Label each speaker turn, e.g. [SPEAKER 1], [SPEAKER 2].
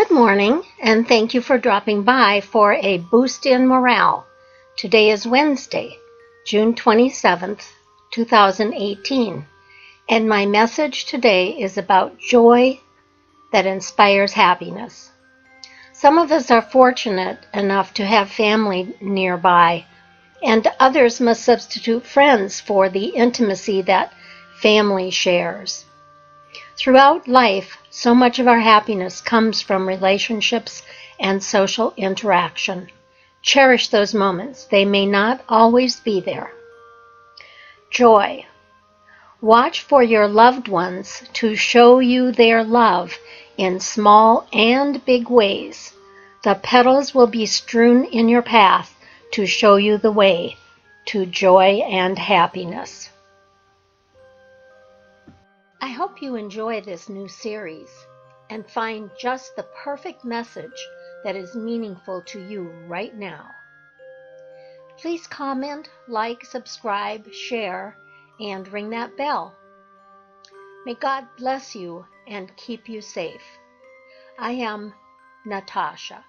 [SPEAKER 1] Good morning, and thank you for dropping by for a boost in morale. Today is Wednesday, June 27th, 2018, and my message today is about joy that inspires happiness. Some of us are fortunate enough to have family nearby, and others must substitute friends for the intimacy that family shares. Throughout life, so much of our happiness comes from relationships and social interaction. Cherish those moments. They may not always be there. Joy. Watch for your loved ones to show you their love in small and big ways. The petals will be strewn in your path to show you the way to joy and happiness. I hope you enjoy this new series and find just the perfect message that is meaningful to you right now. Please comment, like, subscribe, share, and ring that bell. May God bless you and keep you safe. I am Natascha.